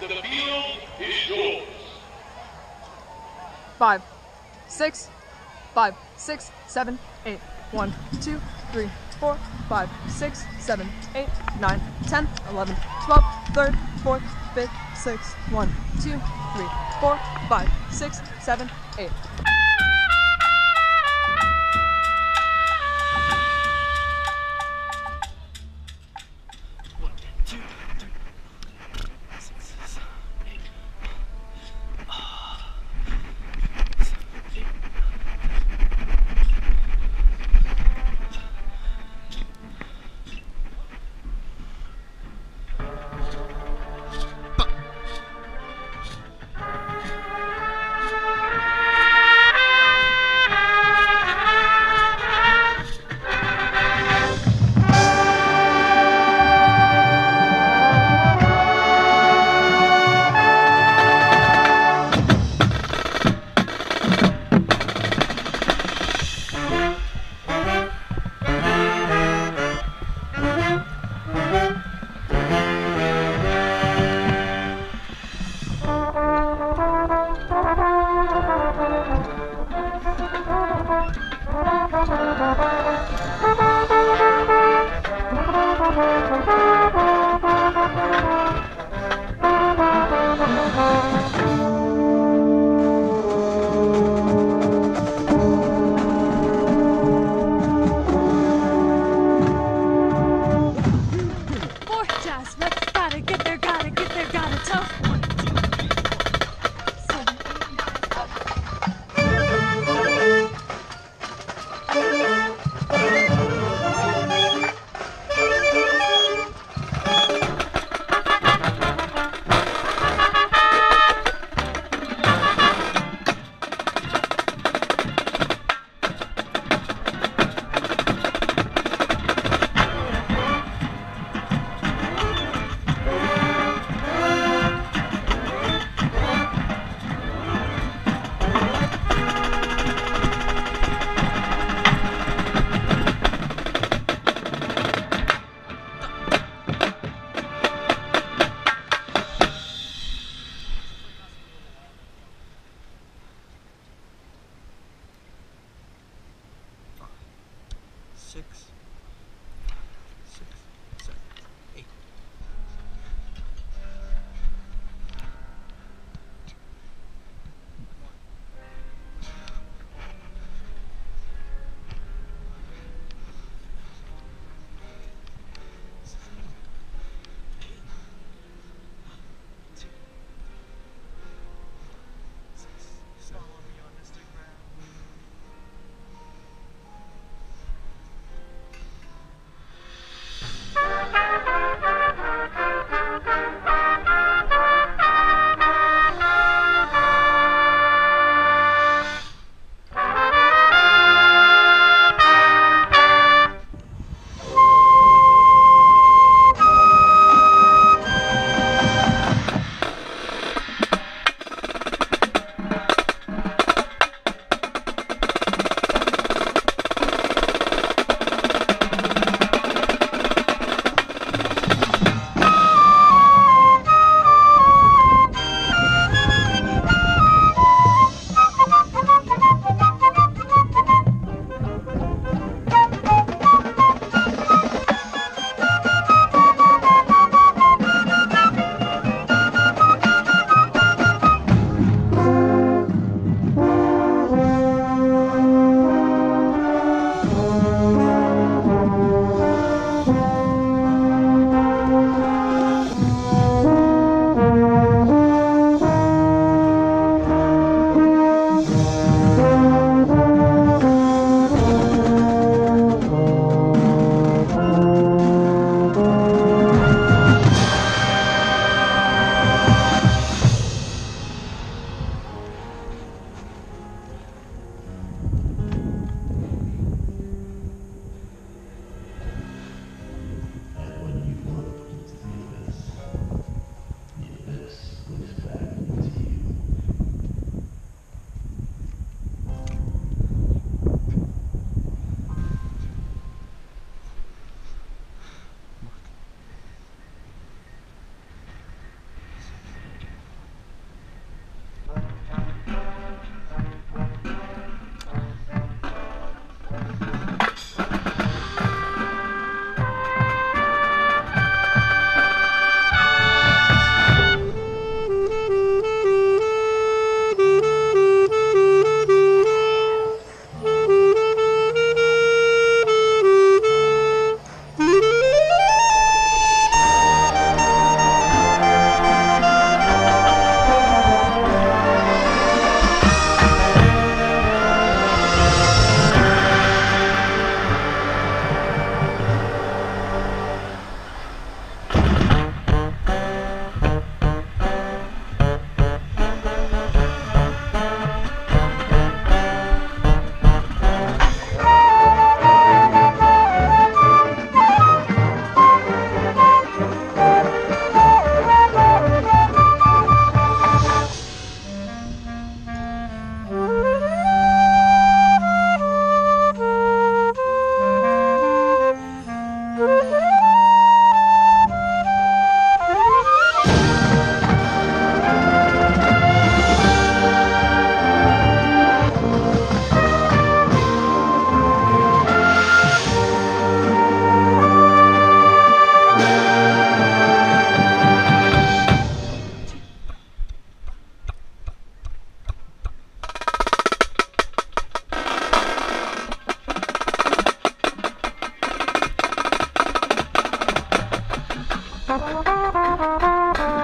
The field is yours. five, six, five, six, seven, eight. One, two, three, four, five, six, seven, eight, nine, ten, eleven, twelve, third, fourth, fifth, sixth. One, two, three, four, five, six, seven, eight. six. Oh.